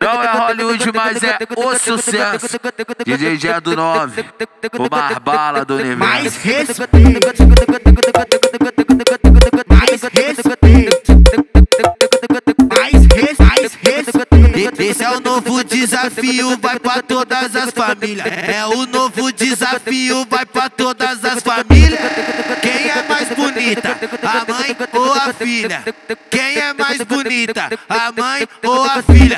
Não é Hollywood, mas é o sucesso. DJ Jé do 9, o mais do universo. Mais respeito. Desafio, vai pra todas as famílias. É o novo desafio, vai pra todas as famílias. Quem é mais bonita, a mãe ou a filha? Quem é mais bonita, a mãe ou a filha?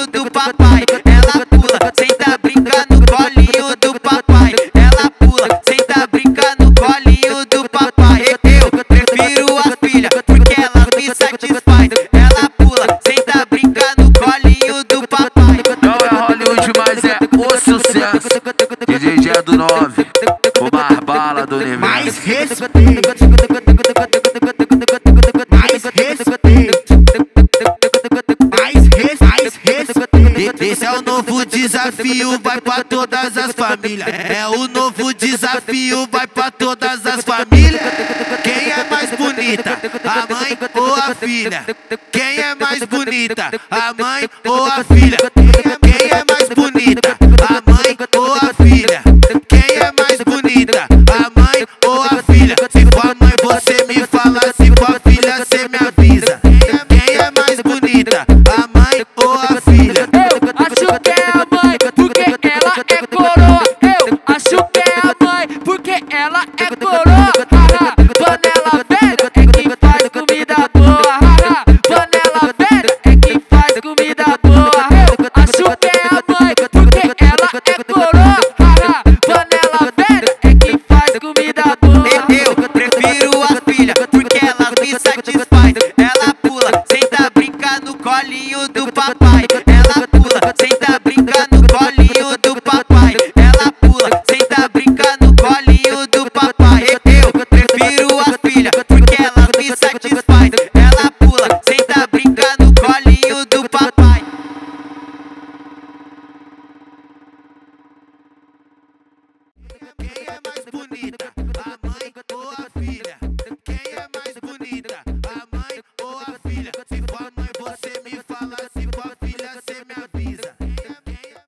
Colinho do papai. Ela pula, senta, brinca no colinho do papai. Ela pula, senta, brinca no colinho do papai. Eu prefiro a filha, porque ela me satisfaz. Ela pula, senta, brinca no colinho do papai. Não é Hollywood, mas é o sucesso. DJ Jé do 9, o mais bala do universo. Mais respeito. Esse é o novo desafio, vai pra todas as famílias. É o novo desafio, vai pra todas as famílias. Quem é mais bonita, a mãe ou a filha? Quem é mais bonita, a mãe ou a filha? Quem é mais bonita?